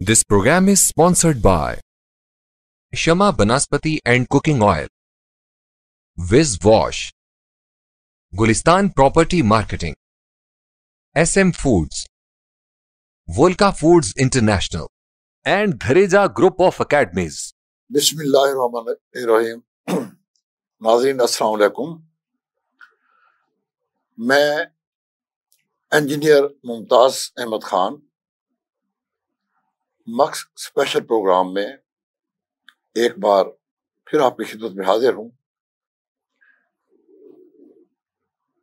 This programme is sponsored by Shama Banaspati and cooking oil Wiz wash Gulistan property marketing S M foods Volka foods international and Dhareja group of academies बिस्मिल्लाम नाजीन असलाकुम मैं engineer Mumtaz Ahmed Khan मक्स special programme में एक बार फिर आपकी खिदमत में हाजिर हूँ।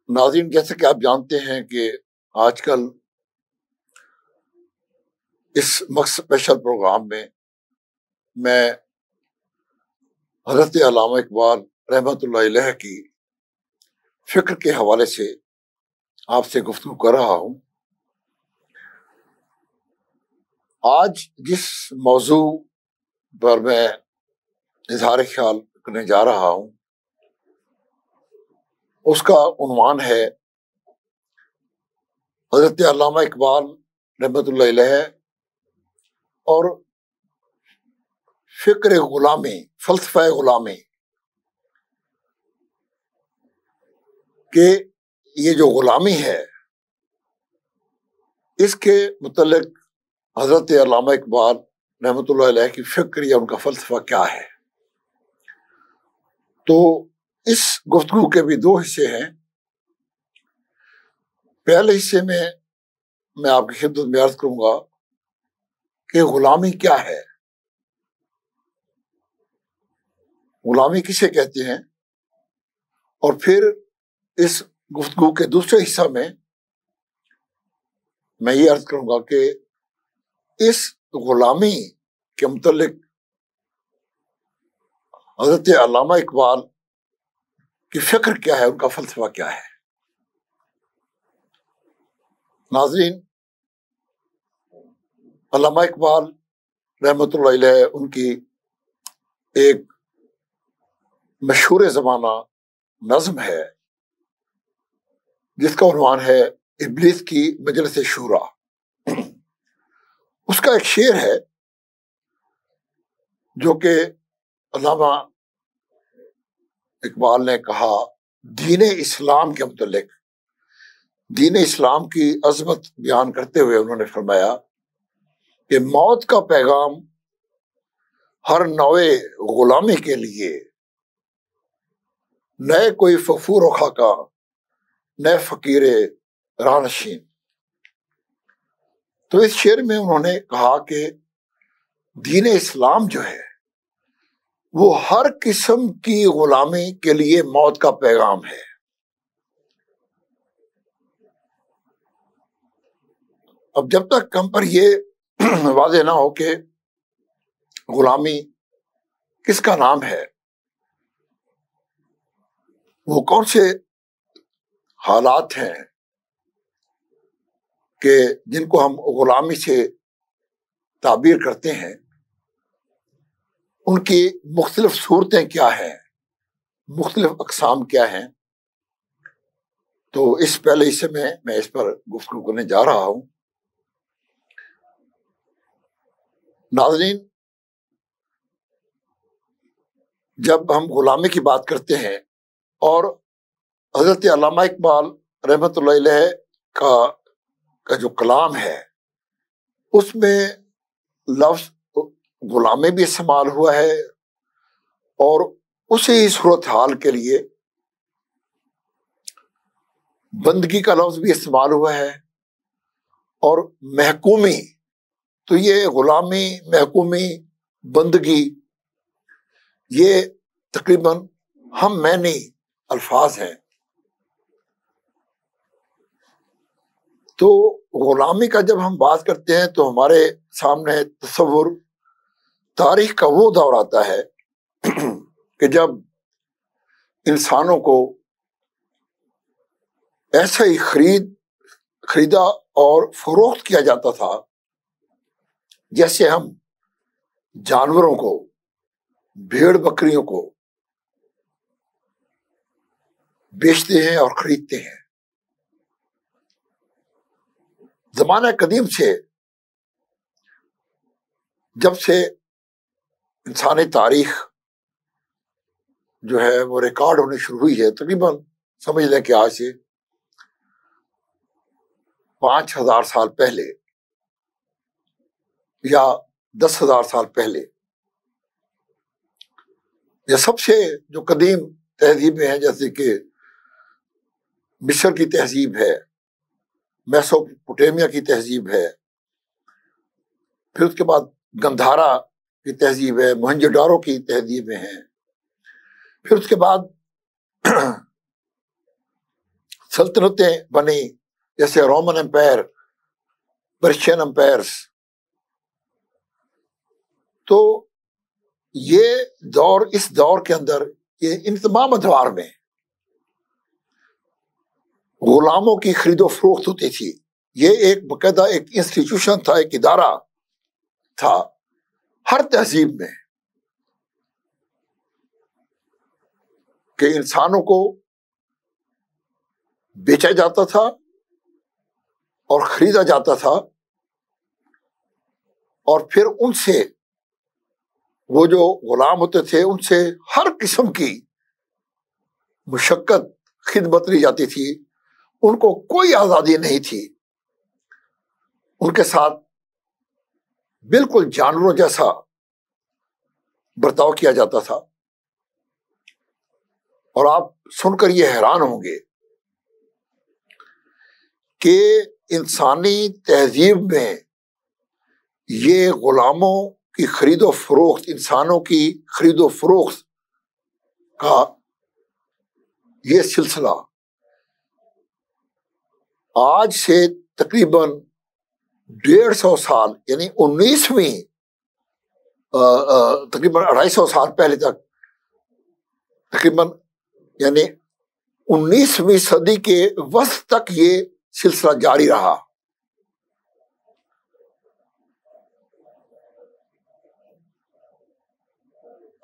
नाजरीन, जैसे कि आप जानते हैं कि आजकल इस मक्स स्पेशल प्रोग्राम में मैं हज़रत अलामा इकबाल रहमत की फ़िक्र के हवाले से आपसे गुफ्तु कर रहा हूँ। आज जिस मौजू पर मैं इजहार ख्याल करने जा रहा हूँ, उसका उन्वान है हज़रत अलामा इकबाल रहमत और फ़िक्र गुलामी, फलसफा गुलामी के ये जो गुलामी है, इसके मतलब हज़रत अलामा इकबाल रहमत की फ़िक्र या उनका फलसफा क्या है? तो इस गुफ्तु के भी दो हिस्से हैं। पहले हिस्से में मैं आपकी खिदमत में अर्ज़ करूँगा कि गुलामी क्या है? गुलामी किसे कहते हैं? और फिर इस गुफ्तगु के दूसरे हिस्सा में मैं ये अर्ज़ करूँगा कि इस गुलामी के मुतलिक हज़रत अलामा इकबाल की फ़िक्र क्या है, उनका फलसफा क्या है? नाजरीन, अलामा इकबाल रहमत उनकी एक मशहूर जमाना नज्म है। जिसका उन्वान है इबलीस की मजलस शूरा। उसका एक शेर है जो कि अलामा इकबाल ने कहा, दीन इस्लाम के मुतलिक दीन इस्लाम की अजमत बयान करते हुए उन्होंने फरमाया कि मौत का पैगाम हर नवे गुलामी के लिए, नए कोई फफूर का नए फकीर रानशीन। तो इस शेर में उन्होंने कहा कि दीन इस्लाम जो है, वो हर किस्म की गुलामी के लिए मौत का पैगाम है। अब जब तक हम पर ये वाजे ना हो कि गुलामी किसका नाम है, वो कौन से हालात हैं कि जिनको हम गुलामी से ताबीर करते हैं, उनकी मुख्तलिफ़ सूरतें क्या हैं, मुख्तलिफ़ अकसाम क्या हैं तो इस पहले हिस्से में मैं इस पर गुफ्तु करने जा रहा हूँ। नाजरीन, जब हम गुलामी की बात करते हैं और हज़रत अलामा इकबाल रहमत का का जो कलाम है, उसमें लफ्ज गुलामी भी इस्तेमाल हुआ है और उसी सूरत हाल के लिए बंदगी का लफ्ज भी इस्तेमाल हुआ है और महकूमी तो ये गुलामी, महकूमी बंदगी, ये तकरीबन हम मैनी अल्फाज हैं। तो गुलामी का जब हम बात करते हैं तो हमारे सामने तस्वुर, तारीख का वो दौर आता है कि जब इंसानों को ऐसे ही खरीद, खरीदा और फरोख्त किया जाता था, जैसे हम जानवरों को, भेड़ बकरियों को बेचते हैं और खरीदते हैं। जमाना कदीम से जब से इंसानी तारीख जो है वो रिकॉर्ड होनी शुरू हुई है, तकरीबन समझ लें कि आज से पाँच हज़ार साल पहले या दस हज़ार साल पहले या सबसे जो कदीम तहजीबें हैं, जैसे कि मिस्र की तहजीब है मैसोपोटेमिया की तहजीब है। फिर उसके बाद गंधारा की तहजीब है मोहनजोडारो की तहजीबें हैं। फिर उसके बाद सल्तनतें बनी, जैसे रोमन एम्पायर, पर्शियन एम्पायर्स। तो ये दौर, इस दौर के अंदर, ये इन तमाम अदवार में गुलामों की खरीदो फरोख्त होती थी। ये एक बकायदा एक इंस्टीट्यूशन था, एक इदारा था, हर तहजीब में। कि इंसानों को बेचा जाता था और खरीदा जाता था और फिर उनसे वो जो गुलाम होते थे, उनसे हर किस्म की मुशक्कत, खिदमत ली जाती थी। उनको कोई आज़ादी नहीं थी। उनके साथ बिल्कुल जानवरों जैसा बर्ताव किया जाता था। और आप सुनकर ये हैरान होंगे कि इंसानी तहजीब में ये गुलामों की खरीदो फरोख्त, इंसानों की खरीदो फरोख्त का ये सिलसिला आज से तकरीबन डेढ़ सौ साल, यानी उन्नीसवीं तकरीबन अढ़ाई सौ साल पहले तक, तकरीबन, यानी उन्नीसवीं सदी के वस्त तक ये सिलसिला जारी रहा।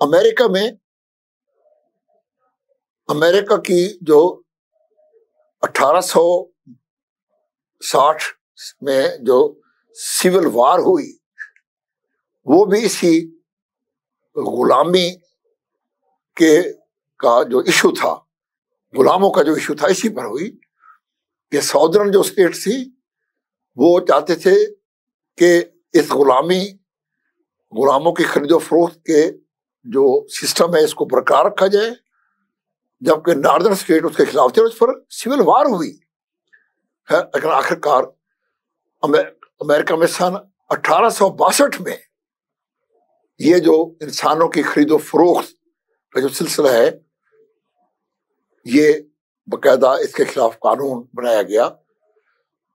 अमेरिका में, अमेरिका की जो 1860 में जो सिविल वार हुई, वो भी इसी गुलामी के का जो इशू था, गुलामों का जो इशू था, इसी पर हुई। कि सौदर्न जो स्टेट थी, वो चाहते थे कि इस गुलामी, गुलामों की खरीदो फरोख्त के जो सिस्टम है, इसको बरकरार रखा जाए, जबकि नॉर्दर्न स्टेट उसके खिलाफ थे, उस पर सिविल वार हुई। है, लेकिन आखिरकार अमेरिका में सन अठारह में ये जो इंसानों की खरीदो फरोख्त का जो सिलसिला है, ये बकायदा इसके खिलाफ कानून बनाया गया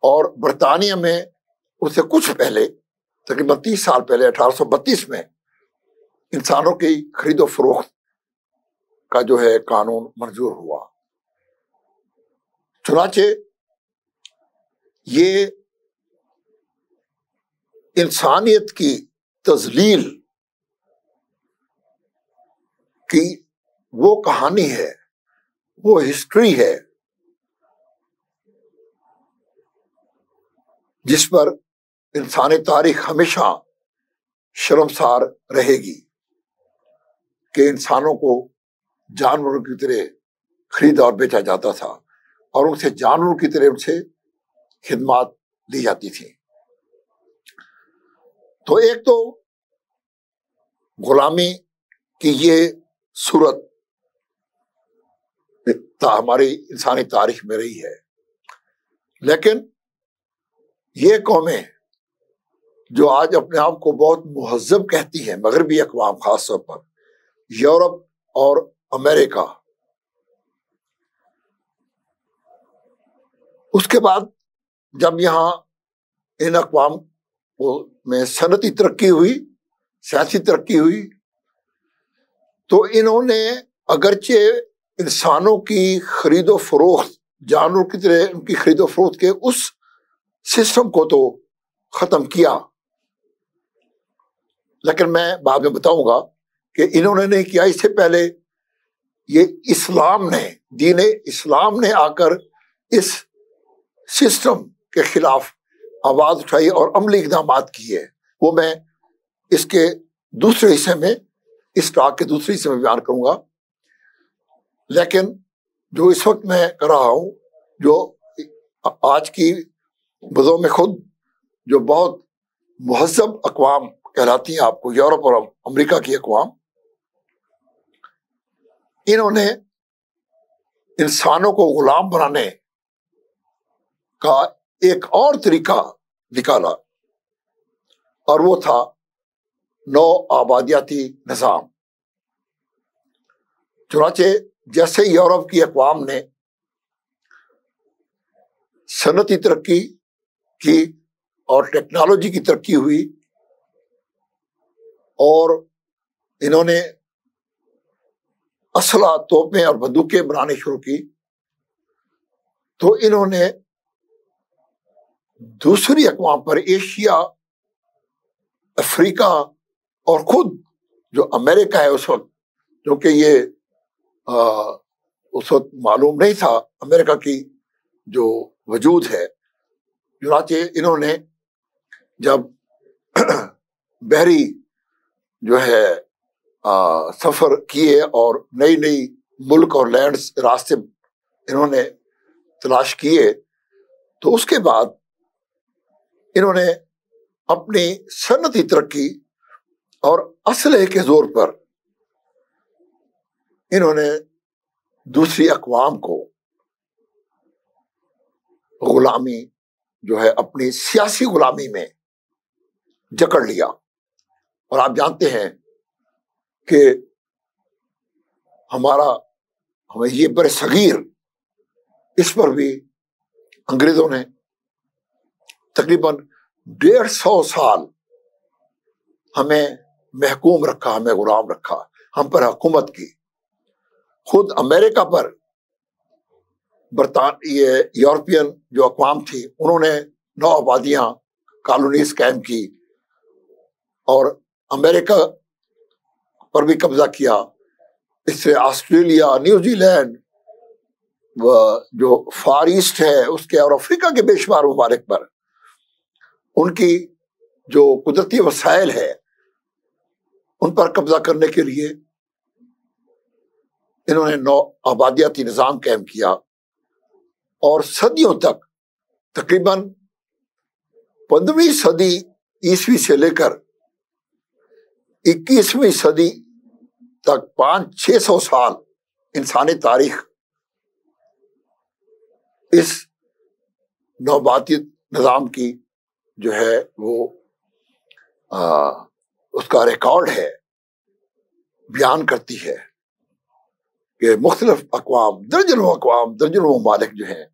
और बरतानिया में उससे कुछ पहले, तकरीबन तीस साल पहले 1832 में इंसानों की खरीदो फरोख्त का जो है कानून मंजूर हुआ। चुनाचे ये इंसानियत की तजलील की वो कहानी है, वो हिस्ट्री है, जिस पर इंसानी तारीख हमेशा शर्मसार रहेगी कि इंसानों को जानवरों की तरह खरीदा और बेचा जाता था और उनसे जानवरों की तरह उनसे खिदमात दी जाती थी। तो एक तो गुलामी की ये सूरत हमारी इंसानी तारीख में रही है। लेकिन ये कौमें जो आज अपने आप को बहुत महजब कहती हैं, मगरबी अकवाम खासतौर पर, यूरोप और अमेरिका, उसके बाद जब यहाँ इन अकवाम को में सनती तरक्की हुई, सियासी तरक्की हुई तो इन्होंने अगरचे इंसानों की खरीदो फरोख्त, जानवरों की तरह उनकी खरीदो फरोख्त के उस सिस्टम को तो खत्म किया। लेकिन मैं बाद में बताऊँगा कि इन्होंने नहीं किया। इससे पहले ये इस्लाम ने, दीन इस्लाम ने आकर इस सिस्टम के खिलाफ आवाज़ उठाई और अमली इकदाम किए वो मैं इसके दूसरे हिस्से में, इस टॉक के दूसरे हिस्से में बयान करूँगा। लेकिन जो इस वक्त मैं कर रहा हूँ, जो आज की बजों में खुद जो बहुत महजब अकवाम कहलाती हैं आपको, यूरोप और अमेरिका की अकवाम, इन्होंने इंसानों को गुलाम बनाने का एक और तरीका निकाला और वो था नौ आबादियाती निज़ाम। चुनाचे जैसे यूरोप की अकवाम ने सनती तरक्की की और टेक्नोलॉजी की तरक्की हुई, और इन्होंने असला तोपें और बंदूकें बनाने शुरू की तो इन्होंने दूसरी अकवाम पर एशिया अफ्रीका और खुद जो अमेरिका है उस वक्त क्योंकि ये आ, उस वक्त मालूम नहीं था अमेरिका की जो वजूद है। चुनाचे इन्होंने जब बहरी जो है आ, सफ़र किए और नई नई मुल्क और लैंड रास्ते इन्होंने तलाश किए तो उसके बाद इन्होंने अपनी सन्नती तरक्की और असलहे के ज़ोर पर इन्होंने दूसरी अकवाम को गुलामी जो है अपनी सियासी गुलामी में जकड़ लिया। और आप जानते हैं कि हमारा, हमें ये बड़े सगीर इस पर भी अंग्रेज़ों ने तकरीबन डेढ़ सौ साल हमें महकूम रखा, हमें गुलाम रखा, हम पर हुकूमत की। खुद अमेरिका पर बरतान, ये यूरोपियन जो अकवाम थी, उन्होंने नौ आबादियाँ कॉलोनीज कैम की और अमेरिका पर भी कब्जा किया। इससे ऑस्ट्रेलिया, न्यूजीलैंड जो फार ईस्ट है, उसके और अफ्रीका के बेशुमार ममालिक पर उनकी जो कुदरती वसाइल है, उन पर कब्जा करने के लिए इन्होंने नौ आबादियाती निज़ाम कायम किया और सदियों तक, तकरीबन पंद्रहवीं सदी ईस्वी से लेकर इक्कीसवीं सदी तक पाँच छह सौ साल इंसानी तारीख इस नौबाती निज़ाम की जो है वो आ, उसका रिकॉर्ड है बयान करती है कि मुख्तलिफ़ अकवाम दर्जनों अकवाम दर्जनों ममालिक जो हैं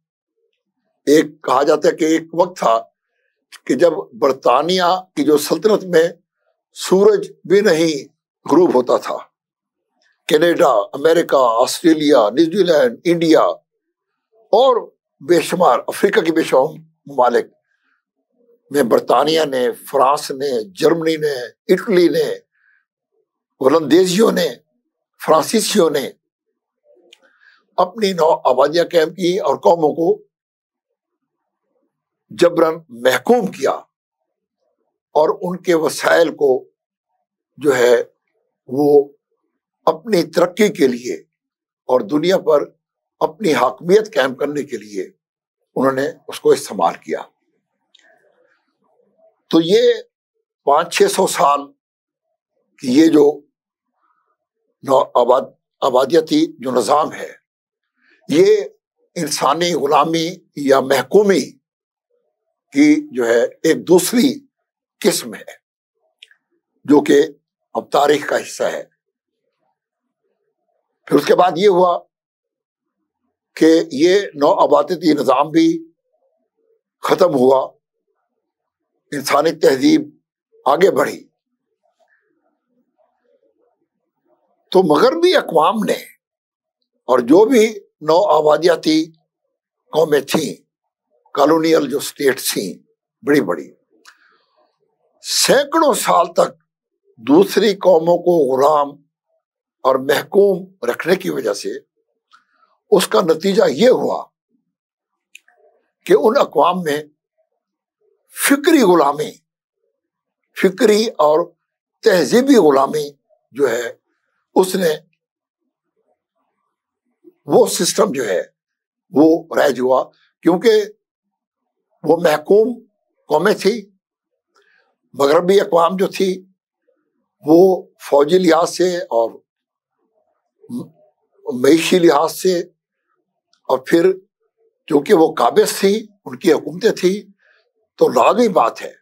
एक कहा जाता है कि एक वक्त था कि जब बरतानिया की जो सल्तनत में सूरज भी नहीं ग्रूब होता था Canada America Australia New Zealand India और बेशुमार अफ्रीका के बेशुमार ममालिक में बरतानिया ने, फ्रांस ने, जर्मनी ने, इटली ने वलंदेजियों ने, फ्रांसीसियों ने अपनी नौ आबादियाँ कैम की और कौमों को जबरन महकूम किया और उनके वसाइल को जो है वो अपनी तरक्की के लिए और दुनिया पर अपनी हाकमियत कायम करने के लिए उन्होंने उसको इस्तेमाल किया। तो ये पाँच छह सौ साल की ये जो आबाद, आबादियती जो निज़ाम है, ये इंसानी गुलामी या महकूमी की जो है एक दूसरी किस्म है, जो कि अब तारीख का हिस्सा है। फिर उसके बाद ये हुआ कि ये नौ आबादती निज़ाम भी ख़त्म हुआ इंसानी तहजीब आगे बढ़ी। तो मगरबी अकवाम ने और जो भी नौ आबादियाती कौमें थी, कॉलोनियल जो स्टेट थी, बड़ी बड़ी। सैकड़ों साल तक दूसरी कौमों को गुलाम और महकूम रखने की वजह से उसका नतीजा ये हुआ कि उन अकवाम में फिक्री गुलामी, फिक्री और तहजीबी गुलामी जो है, उसने वो सिस्टम जो है, वो राइज हुआ। क्योंकि वो महकूम कौमें थी, मगरबी अकवाम जो थी, वो फौजी लिहाज से और मीशी लिहाज से और फिर क्योंकि वो काबिज थी, उनकी हुकूमतें थी तो लाजमी बात है।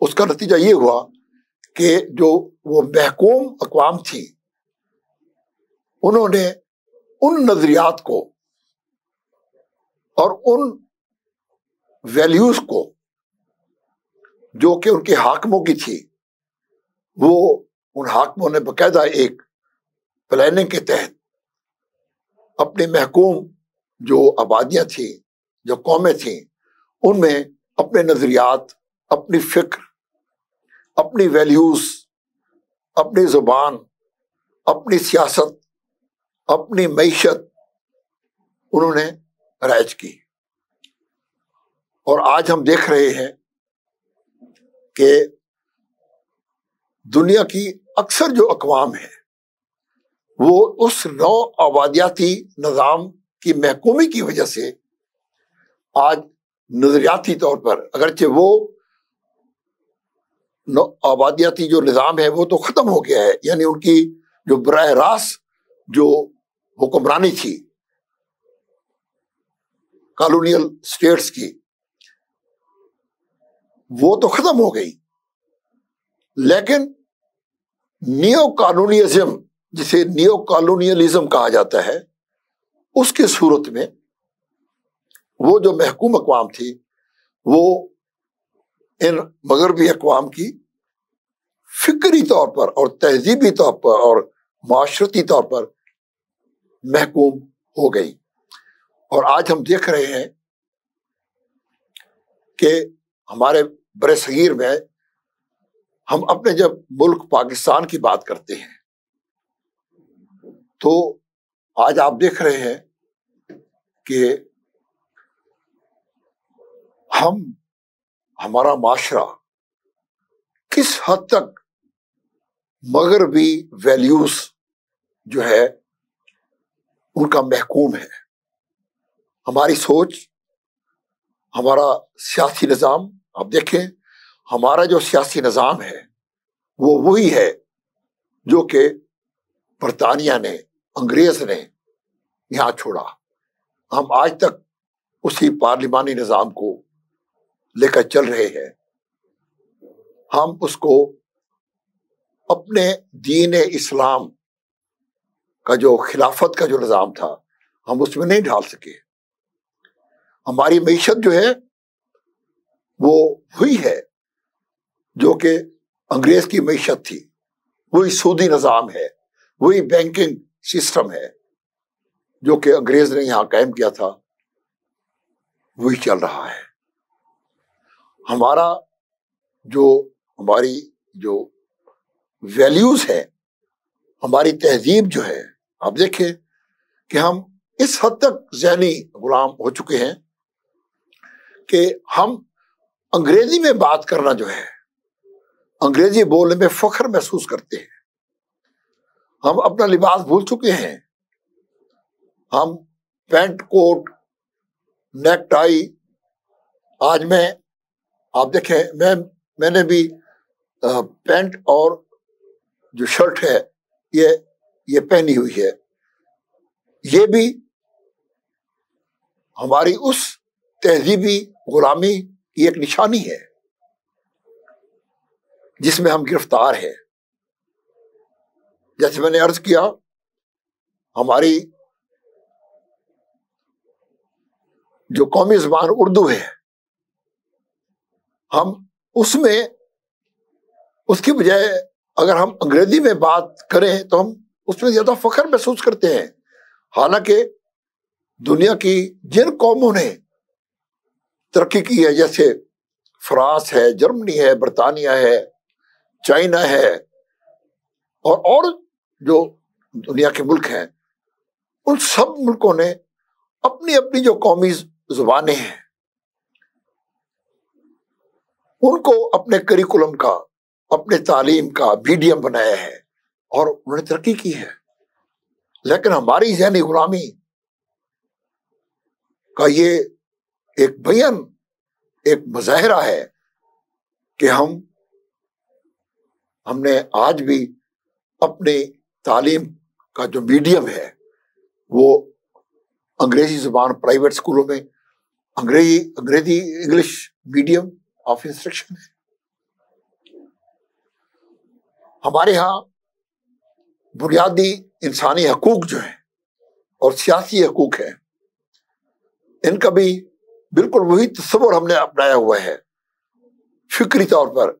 उसका नतीजा ये हुआ कि जो वो महकूम अकवाम थी, उन्होंने उन नजरियात को और उन वैल्यूज़ को जो कि उनके हाकमों की थी, वो उन हाकमों ने बकायदा एक प्लानिंग के तहत अपने महकूम जो आबादियाँ थी, जो कौमें थी, उनमें अपने नजरियात, अपनी फ़िक्र, अपनी वैल्यूज़, अपनी ज़ुबान, अपनी सियासत, अपनी मीशत उन्होंने राइज की। और आज हम देख रहे हैं कि दुनिया की अक्सर जो अकवाम है, वो उस नौ आबादियाती निज़ाम की महकूमी की वजह से आज नजरियाती तौर पर, अगरचे वो आबादियाती जो निज़ाम है, वो तो ख़त्म हो गया है। यानी उनकी जो बरह रास्त, जो हुक्मरानी थी, कॉलोनियल स्टेट्स की, वो तो ख़त्म हो गई। लेकिन नियो कॉलोनियलिज्म जिसे नियो कॉलोनियलिज्म कहा जाता है, उसके सूरत में वो जो महकूम अकवाम थी, वो इन मगरबी अकवाम की फिक्री तौर पर और तहजीबी तौर पर और माशरती तौर पर महकूम हो गई। और आज हम देख रहे हैं कि हमारे बर सगीर में हम अपने जब मुल्क पाकिस्तान की बात करते हैं तो आज आप देख रहे हैं कि हम, हमारा माशरा किस हद तक मगरबी वैल्यूज़ जो है, उनका महकूम है। हमारी सोच, हमारा सियासी निज़ाम, आप देखें, हमारा जो सियासी निज़ाम है, वो वही है जो कि बरतानिया ने, अंग्रेज़ ने यहाँ छोड़ा। हम आज तक उसी पार्लिमानी निज़ाम को लेकर चल रहे हैं। हम उसको अपने दीन इस्लाम का जो खिलाफत का जो निज़ाम था, हम उसमें नहीं ढाल सके। हमारी मीशत जो है, वो हुई है, जो कि अंग्रेज़ की मीशत थी। वही सूदी निज़ाम है, वही बैंकिंग सिस्टम है, जो कि अंग्रेज़ ने यहाँ कायम किया था। वही चल रहा है। हमारा जो हमारी जो वैल्यूज़ है, हमारी तहजीब जो है, आप देखें कि हम इस हद तक जहनी गुलाम हो चुके हैं कि हम अंग्रेज़ी में बात करना जो है, अंग्रेज़ी बोलने में फख्र महसूस करते हैं। हम अपना लिबास भूल चुके हैं। हम पैंट कोट नेक टाई आज मैं आप देखें, मैं, मैंने भी पैंट और जो शर्ट है, ये ये पहनी हुई है। ये भी हमारी उस तहजीबी गुलामी की एक निशानी है, जिसमें हम गिरफ़्तार हैं। जैसे मैंने अर्ज़ किया, हमारी जो कौमी जबान उर्दू है हम उसमें, उसकी बजाय अगर हम अंग्रेज़ी में बात करें तो हम उसमें ज़्यादा फख्र महसूस करते हैं। हालाँकि दुनिया की जिन कौमों ने तरक्की की है, जैसे फ्रांस है, जर्मनी है, बरतानिया है, चाइना है, और और जो दुनिया के मुल्क हैं, उन सब मुल्कों ने अपनी अपनी जो कौमी जुबानें हैं उनको अपने करिकुलम का, अपने तालीम का मीडियम बनाया है और उन्होंने तरक्की की है। लेकिन हमारी जहनी गुलामी का ये एक बयान, एक मुजाहरा है कि हम, हमने आज भी अपने तालीम का जो मीडियम है, वो अंग्रेज़ी ज़ुबान प्राइवेट स्कूलों में, अंग्रेज़ी अंग्रेज़ी इंग्लिश मीडियम ऑफ़ इंस्ट्रक्शन है हमारे यहाँ बुनियादी इंसानी हकूक जो है और सियासी हकूक है इनका भी बिल्कुल वही तस्वर हमने अपनाया हुआ है, फिक्री तौर पर,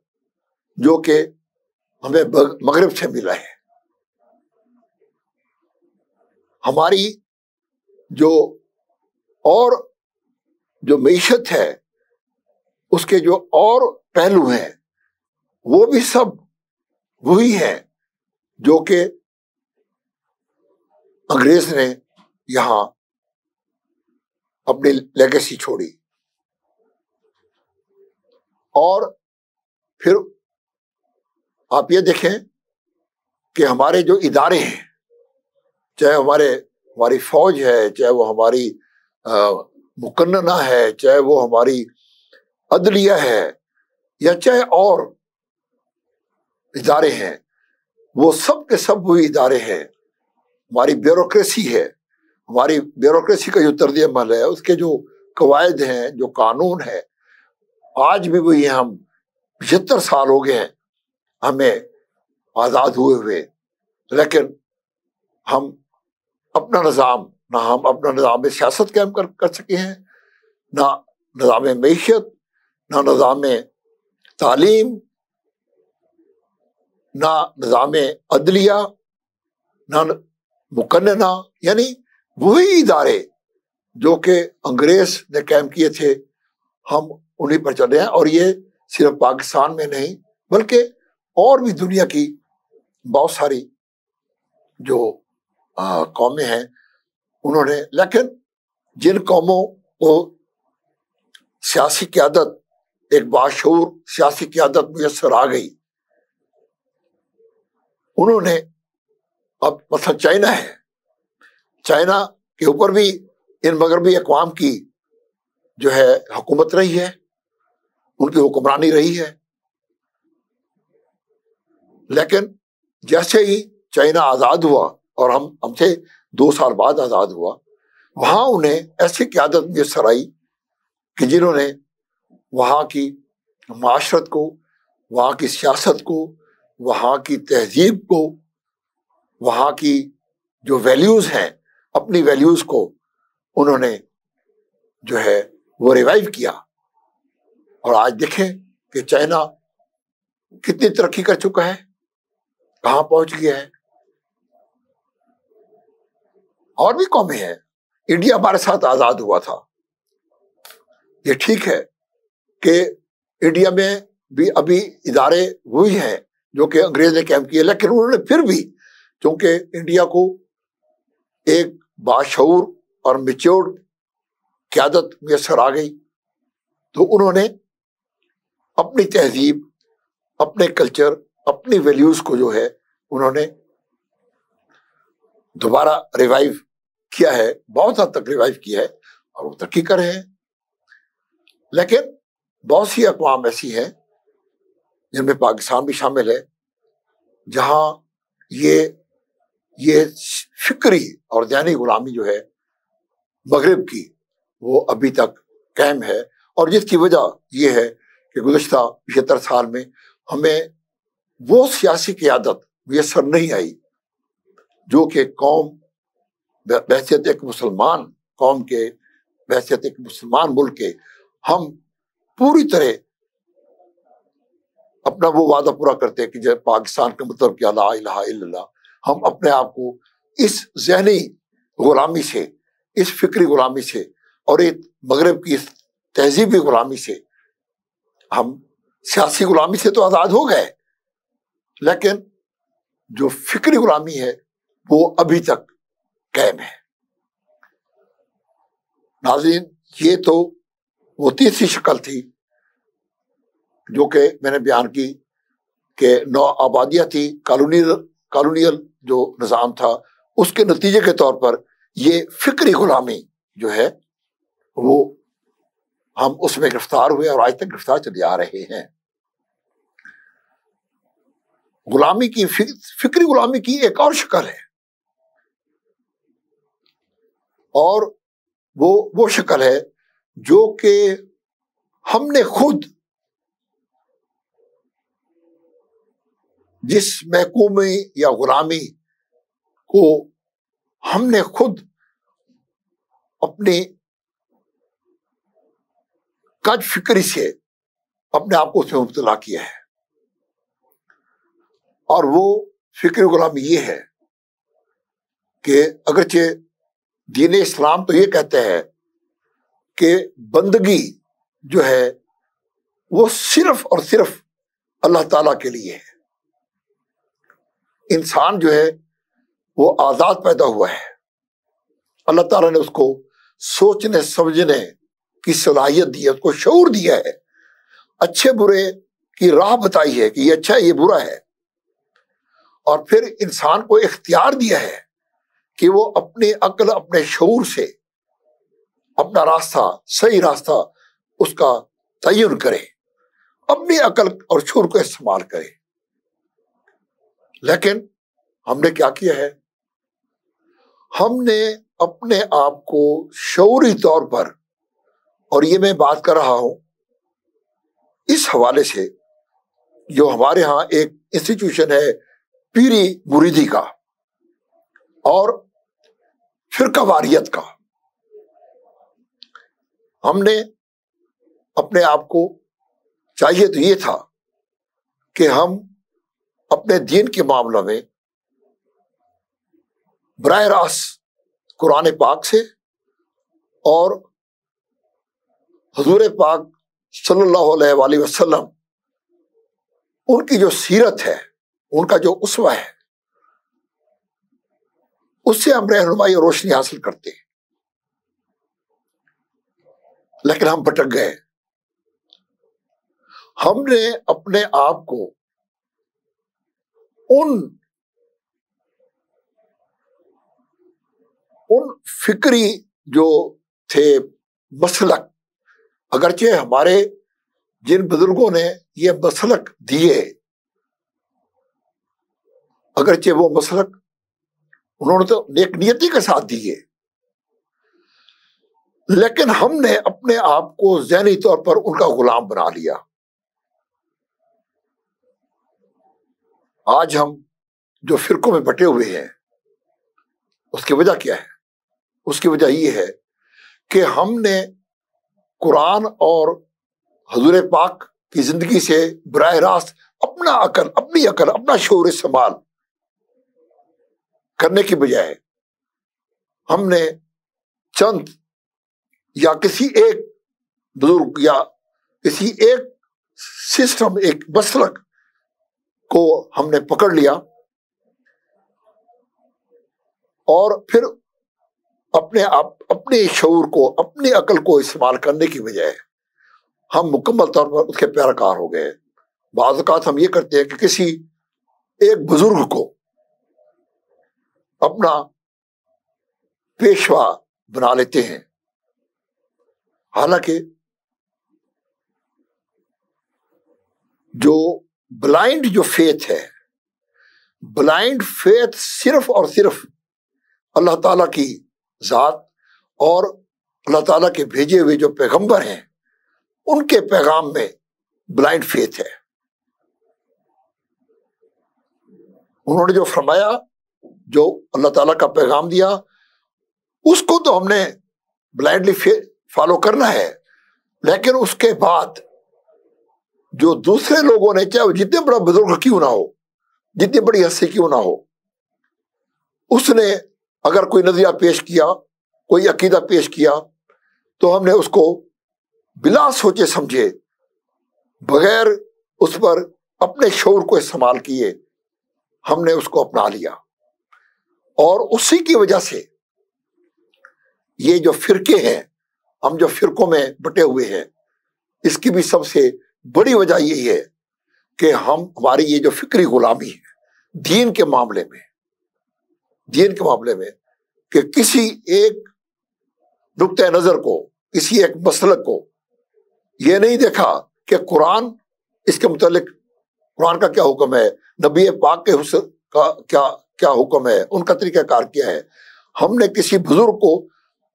जो कि हमें मगरब से मिला है। हमारी जो और जो मीशत है उसके जो और पहलू हैं, वो भी सब वही है जो कि अंग्रेज़ ने यहाँ अपनी लेगेसी छोड़ी। और फिर आप ये देखें कि हमारे जो इदारे हैं, चाहे हमारे, हमारी फौज है, चाहे वो हमारी मुकन्ना है, चाहे वो हमारी अदलिया है या चाहे और इदारे हैं वो सब के सब वही इदारे हैं। हमारी ब्यूरोक्रेसी है। हमारी ब्यूरोक्रेसी का जो तर्ज अमल है उसके जो कवायद हैं जो कानून है आज भी वही हम पचहत्तर साल हो गए हैं हमें आज़ाद हुए हुए। लेकिन हम अपना निज़ाम ना हम अपना निज़ाम सियासत कैम कर, कर सके हैं ना निज़ाम मीशत ना निज़ाम तालीम, ना निज़ाम अदलिया, ना मुकन्ना यानी वही इदारे जो कि अंग्रेज़ ने कैम किए थे। हम उन्हीं पर चले हैं और ये सिर्फ़ पाकिस्तान में नहीं, बल्कि और भी दुनिया की बहुत सारी जो कौमें हैं, उन्होंने, लेकिन जिन कौमों को सियासी क्यादत एक बाशूर सियासी क्यादत मुयसर आ गई। उन्होंने अब मतलब चाइना है। चाइना के ऊपर भी, इन मगरबी अकवाम की जो है हुकूमत रही है, उनकी हुक्मरानी रही है। लेकिन जैसे ही चाइना आज़ाद हुआ, और हम, हमसे दो साल बाद आज़ाद हुआ, वहाँ उन्हें ऐसी क्यादत मुयसर आई कि जिन्होंने वहाँ की माशरत को, वहाँ की सियासत को, वहाँ की तहजीब को, वहाँ की जो वैल्यूज़ हैं, अपनी वैल्यूज़ को उन्होंने जो है वो रिवाइव किया। और आज देखें कि चाइना कितनी तरक्की कर चुका है, कहाँ पहुँच गया है। और भी कौमें हैं। इंडिया हमारे साथ आज़ाद हुआ था। ये ठीक है। कि इंडिया में भी अभी इदारे वही हैं, जो कि अंग्रेज़ ने कैम किए, लेकिन उन्होंने फिर भी क्योंकि इंडिया को एक बाशूर और मिच्योर्ड क्यादत मैसर आ गई तो उन्होंने अपनी तहजीब, अपने कल्चर, अपनी वैल्यूज़ को जो है, उन्होंने दोबारा रिवाइव किया है, बहुत हद तक रिवाइव किया है, और वो तरक्की कर रहे हैं। लेकिन बहुत सी अकवाम ऐसी हैं, जिनमें पाकिस्तान भी शामिल है, जहाँ ये ये फिक्री और दैनी गुलामी जो है, मगरब की, वो अभी तक कैम है। और जिसकी वजह ये है कि गुजशत पचहत्तर साल में हमें वो सियासी क्यादत मैसर नहीं आई, जो कि कौम बहसीत एक मुसलमान, कौम के बहसीत एक मुसलमान मुल्क के, हम पूरी तरह अपना वो वादा पूरा करते हैं कि जब पाकिस्तान का मतलब क्या ला इलाहा इल्लल्लाह, हम अपने आप को इस जहनी गुलामी से, इस फिक्री गुलामी से और एक मगरब की इस तहजीबी गुलामी से हम सियासी गुलामी से तो आज़ाद हो गए। लेकिन जो फिक्री गुलामी है, वो अभी तक कैम है। नाजीन ये तो वो तीसरी शक्ल थी, जो कि मैंने बयान की कि नौ आबादियाँ थी कॉलोनियल कॉलोनियल जो निज़ाम था, उसके नतीजे के तौर पर ये फिक्री गुलामी जो है, वो हम उसमें गिरफ़्तार हुए और आज तक गिरफ़्तार चले आ रहे हैं। गुलामी की फिक्री गुलामी की एक और शक्ल है। और वो वो शक्ल है जो कि हमने खुद जिस महकूमी या गुलामी को हमने खुद अपने कज फिक्री से अपने आप को उसमें मुबतला किया है। और वो फ़िक्र गुलाम ये है कि अगरचे दीन इस्लाम तो ये कहते हैं कि बंदगी जो है, वो सिर्फ़ और सिर्फ़ अल्लाह ताला के लिए है। इंसान जो है, वो आज़ाद पैदा हुआ है। अल्लाह ताला ने उसको सोचने, समझने की सलाहियत दी है, उसको शूर दिया है। अच्छे बुरे की राह बताई है कि ये अच्छा है, ये बुरा है। और फिर इंसान को इख्तियार दिया है कि वो अपने अक्ल, अपने शूर से अपना रास्ता, सही रास्ता उसका तयन करे। अपनी अकल और शूर को इस्तेमाल करे। लेकिन हमने क्या किया है? हमने अपने आप को शौरी तौर पर, और ये मैं बात कर रहा हूँ, इस हवाले से जो हमारे यहाँ एक इंस्टीट्यूशन है पीरी मुरीदी का, और फिर वारियत का। हमने अपने आप को चाहिए तो ये था कि हम अपने दीन के मामलों में बर रास्त कुरान पाक से और हजूर पाक सल्लल्लाहु अलैहि वसल्लम, उनकी जो सीरत है, उनका जो उसवा है, उससे हम रहनुमाई और रोशनी हासिल करते हैं। लेकिन हम भटक गए। हमने अपने आप को उन उन फिक्री जो थे, मसलक, अगरचे हमारे, जिन बुज़ुर्गों ने ये मसलक दिए, अगरचे वो मसलक, उन्होंने तो नेक नियति के साथ दिए। लेकिन हमने अपने आप को जहनी तौर पर उनका गुलाम बना लिया। आज हम जो फिरकों में बटे हुए हैं, उसकी वजह क्या है? उसकी वजह यह है कि हमने कुरान और हजूर पाक की ज़िंदगी से बर रास्त अपना अकल, अपनी अकल, अपना शोर इस्तेमाल करने की बजाय हमने चंद या किसी एक बुज़ुर्ग या किसी एक सिस्टम, एक मसलक को हमने पकड़ लिया और फिर अपने आप, अपने शूर को, अपनी अकल को इस्तेमाल करने की बजाय हम मुकम्मल तौर पर उसके पैराकार हो गए। बाज़ात हम ये करते हैं कि किसी एक बुज़ुर्ग को अपना पेशवा बना लेते हैं। हालाँकि जो ब्लाइंड जो फेथ है, ब्लाइंड फेथ सिर्फ़ और सिर्फ़ अल्लाह ताला की ज़ात और अल्लाह ताला के भेजे हुए जो पैगंबर हैं, उनके पैगाम में ब्लाइंड फेथ है। उन्होंने जो फरमाया, जो अल्लाह ताला का पैगाम दिया, उसको तो हमने ब्लाइंडली फॉलो करना है। लेकिन उसके बाद जो दूसरे लोगों ने चाहे जितने बड़ा बुज़ुर्ग क्यों ना हो, जितनी बड़ी हस्ती क्यों ना हो, उसने अगर कोई नज़रिया पेश किया, कोई अकीदा पेश किया तो हमने उसको बिला सोचे समझे, बगैर उस पर अपने शोर को इस्तेमाल किए, हमने उसको अपना लिया। और उसी की वजह से ये जो फिरके हैं हम जो फिरकों में बटे हुए हैं, इसकी भी सबसे बड़ी वजह यही है कि हम, हमारी ये जो फिक्री गुलामी है, दीन के मामले में, दीन के मामले में कि किसी एक नुक़ नज़र को, किसी एक मसलक को ये नहीं देखा कि कुरान, इसके मुतालिक कुरान का क्या हुक्म है, नबी पाक के का क्या क्या हुक्म है, उनका तरीक़ाकार क्या है। हमने किसी बुज़ुर्ग को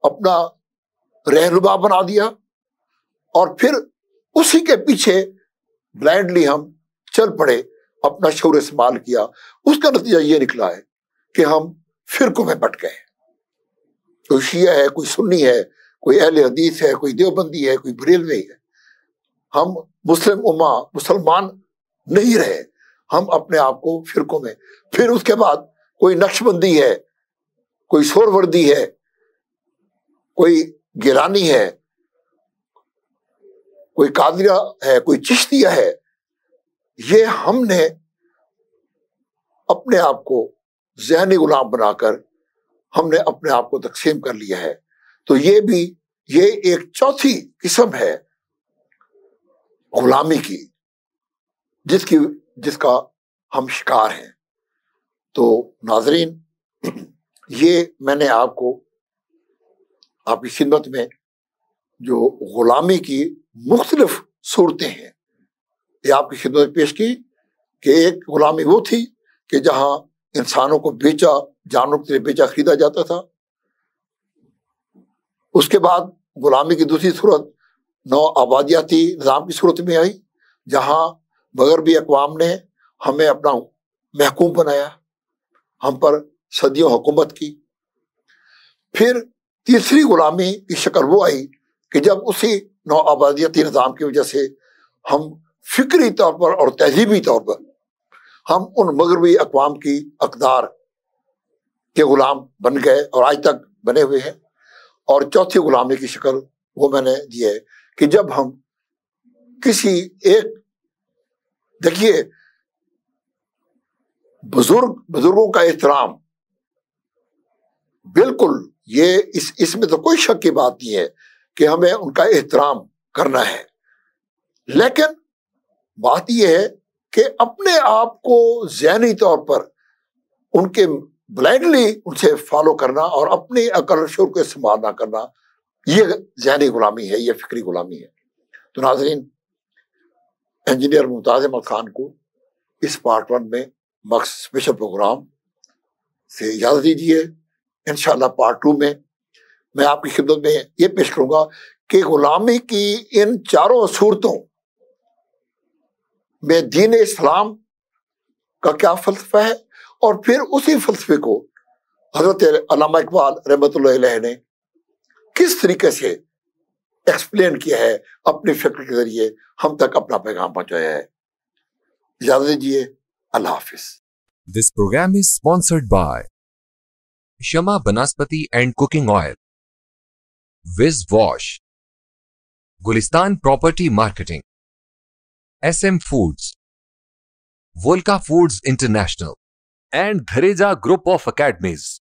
अपना रहनुमा बना दिया। और फिर उसी के पीछे ब्लाइंडली हम चल पड़े, अपना शौर इस्तेमाल किया। उसका नतीजा ये निकला है कि हम फिरकों में बट गए। कोई शिया है, कोई सुन्नी है, कोई अहल हदीस है, कोई देवबंदी है, कोई बरेलवी है। हम मुस्लिम उमा मुसलमान नहीं रहे। हम अपने आप को फिरकों में। फिर उसके बाद कोई नक्शबंदी है, कोई शोरवर्दी है, कोई गिरानी है। कोई कादरिया है, कोई चिश्तिया है, ये हमने अपने आप को जहनी गुलाम बनाकर हमने अपने आप को तकसीम कर लिया है। तो ये भी, ये एक चौथी किस्म है गुलामी की, जिसकी, जिसका हम शिकार हैं। तो नाजरीन, ये मैंने आपको आपकी खिदमत में जो गुलामी की मुख्तलिफ़ सूरतें हैं। ये आपकी खिदमत पेश की कि एक गुलामी वो थी कि जहाँ इंसानों को बेचा, जानवरों के लिए बेचा, खरीदा जाता था। उसके बाद गुलामी की दूसरी सूरत नौ आबादियाती निज़ाम की सूरत में आई, जहाँ मगरबी अकवाम ने हमें अपना महकूम बनाया, हम पर सदियों हुकूमत की। फिर तीसरी गुलामी की शक्ल वो आई कि जब उसी नौ आबादियती निज़ाम की वजह से हम फिक्री तौर पर और तहजीबी तौर पर हम उन मगरबी अकवाम की अकदार के गुलाम बन गए और आज तक बने हुए हैं। और चौथी गुलामी की शक्ल वो मैंने दी है कि जब हम किसी एक देखिए, बुज़ुर्ग, बुज़ुर्गों का एहतराम बिल्कुल ये इस, इसमें तो कोई शक की बात नहीं है कि हमें उनका एहतराम करना है। लेकिन बात यह है कि अपने आप को जहनी तौर पर उनके ब्लाइंडली उनसे फॉलो करना और अपनी अकल शुर को इस्तेमाल ना करना, ये जहनी गुलामी है, ये फिक्री गुलामी है। तो नाजरीन, इंजीनियर मुमताज़ अहमद खान को इस पार्ट वन में मक्स स्पेशल प्रोग्राम से इजाज़त दीजिए। इन पार्ट टू में मैं आपकी खिदमत में ये पेश करूँगा कि गुलामी की इन चारों सूरतों में दीन इस्लाम का क्या फलसफा है? और फिर उसी फलसफे को हज़रत अलामा इकबाल रहमत ने किस तरीके से एक्सप्लेन किया है अपने फ़िक्र के ज़रिए? हम तक अपना पैगाम पहुँचाया है। इजाज़त दीजिए। अल्लाह हाफिज। This programme is sponsored by Shama Banaspati and cooking oil. Wiz wash. Gulistan property marketing. S M foods. Volka foods international. And Dhareja group of academies.